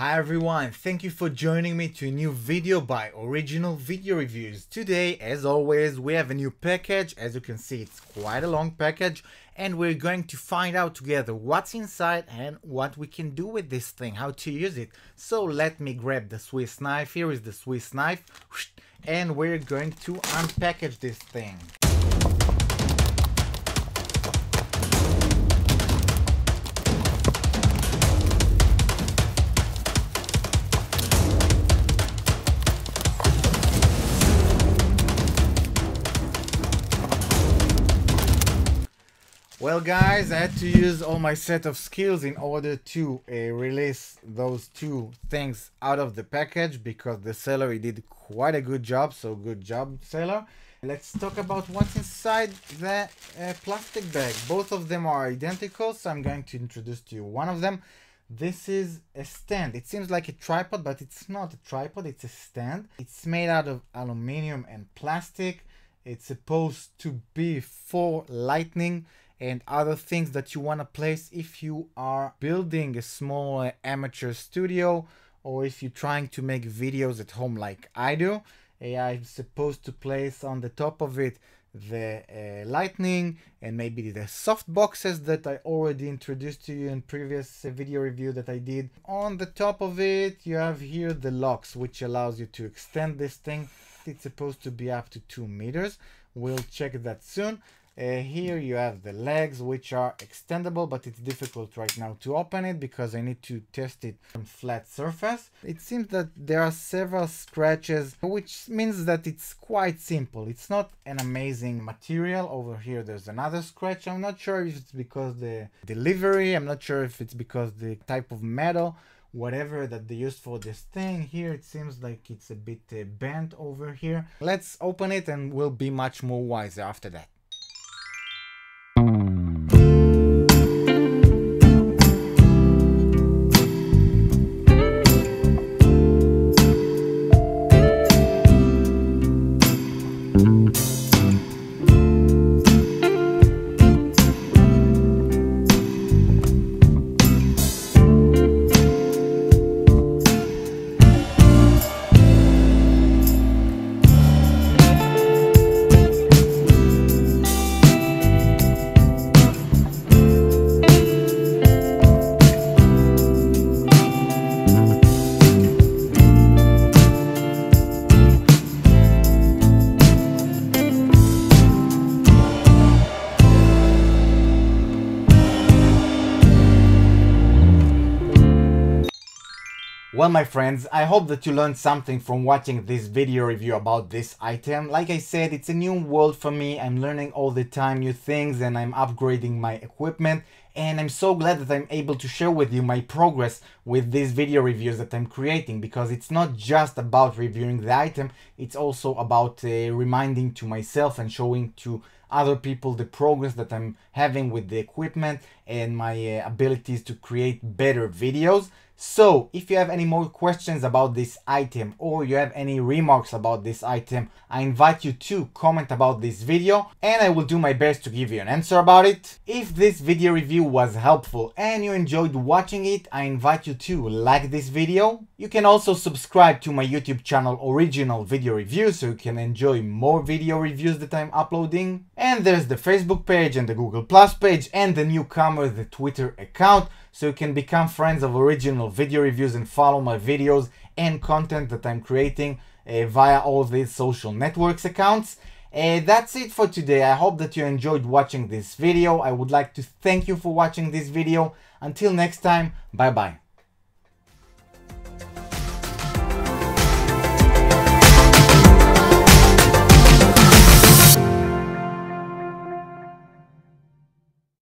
Hi everyone, thank you for joining me to a new video by Original Video Reviews. Today, as always, we have a new package. As you can see, it's quite a long package and we're going to find out together what's inside and what we can do with this thing, how to use it. So let me grab the Swiss knife. Here is the Swiss knife and we're going to unpackage this thing. Well guys, I had to use all my set of skills in order to uh, release those two things out of the package because the seller did quite a good job, so good job seller. Let's talk about what's inside the uh, plastic bag. Both of them are identical, so I'm going to introduce to you one of them. This is a stand. It seems like a tripod, but it's not a tripod, it's a stand. It's made out of aluminium and plastic. It's supposed to be for lightning and other things that you want to place if you are building a small amateur studio or if you're trying to make videos at home like I do. I'm supposed to place on the top of it the uh, lightning and maybe the soft boxes that I already introduced to you in previous uh, video review that I did. On the top of it you have here the locks which allows you to extend this thing. It's supposed to be up to 2 meters. We'll check that soon. Uh, here you have the legs which are extendable but it's difficult right now to open it because I need to test it on flat surface. It seems that there are several scratches which means that it's quite simple. It's not an amazing material. Over here there's another scratch. I'm not sure if it's because the delivery, I'm not sure if it's because the type of metal whatever that they used for this thing here it seems like it's a bit uh, bent over here let's open it and we'll be much more wiser after that Well, my friends, I hope that you learned something from watching this video review about this item. Like I said, it's a new world for me. I'm learning all the time new things and I'm upgrading my equipment. And I'm so glad that I'm able to share with you my progress with these video reviews that I'm creating because it's not just about reviewing the item, it's also about uh, reminding to myself and showing to other people the progress that I'm having with the equipment and my uh, abilities to create better videos. So if you have any more questions about this item or you have any remarks about this item, I invite you to comment about this video and I will do my best to give you an answer about it. If this video review was helpful and you enjoyed watching it, I invite you to like this video. You can also subscribe to my YouTube channel Original Video Reviews so you can enjoy more video reviews that I'm uploading. And there's the Facebook page and the Google Plus page and the newcomer, the Twitter account so you can become friends of original video reviews and follow my videos and content that I'm creating uh, via all these social networks accounts. Uh, that's it for today. I hope that you enjoyed watching this video. I would like to thank you for watching this video. Until next time, bye bye.